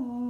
Oh.